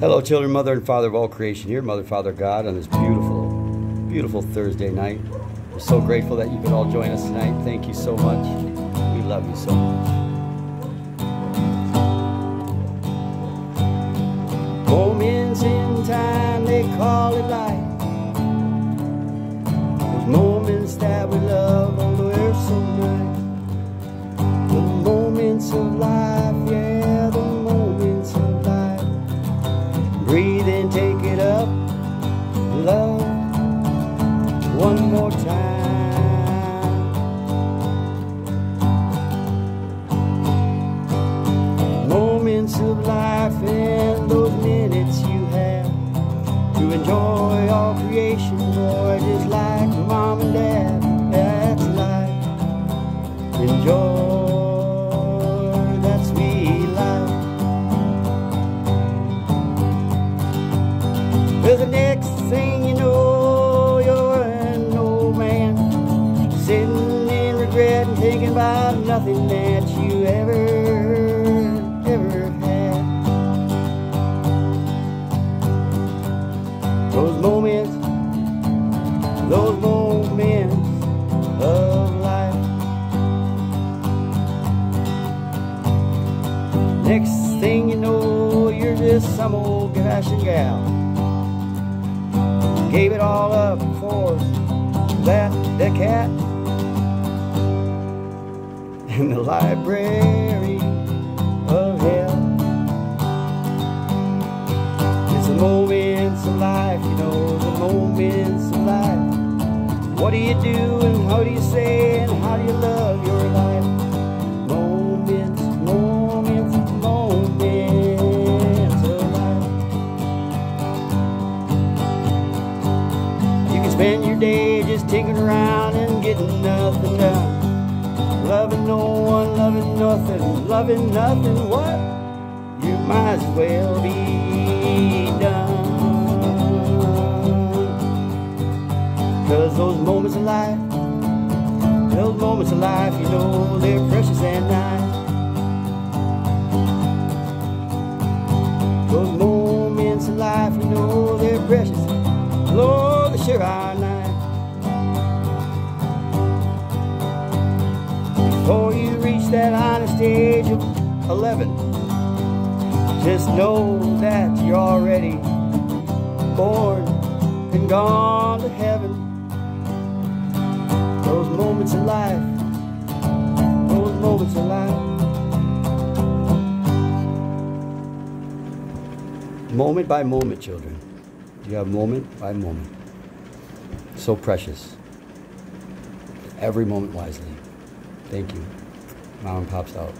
Hello, children, mother, and father of all creation here, Mother, Father, God, on this beautiful, beautiful Thursday night. We're so grateful that you could all join us tonight. Thank you so much. We love you so much. Moments in time, they call it life. Breathe and take it up, love, one more time. Moments of life and those minutes you have to enjoy all creation, boy, just like mom and dad. That's life. Enjoy Cause the next thing you know, you're an old man sitting in regret and thinking about nothing that you ever, ever had. Those moments, those moments of life. Next thing you know, you're just some old and gal. Gave it all up for that, the cat. In the library of hell. It's the moments of life, you know, the moments of life. What do you do and how do you say and how do you love day just tinkering around and getting nothing done. Loving no one, loving nothing, loving nothing. What? You might as well be done. Cause those moments of life, those moments of life, you know, they're precious and nice. Those moments of life, you know, they're precious. Lord, sure are Before you reach that honest age of 11, just know that you're already born and gone to heaven. Those moments of life, those moments of life. Moment by moment, children. You have moment by moment. So precious. Every moment wisely. Thank you. Mom and Pop's out.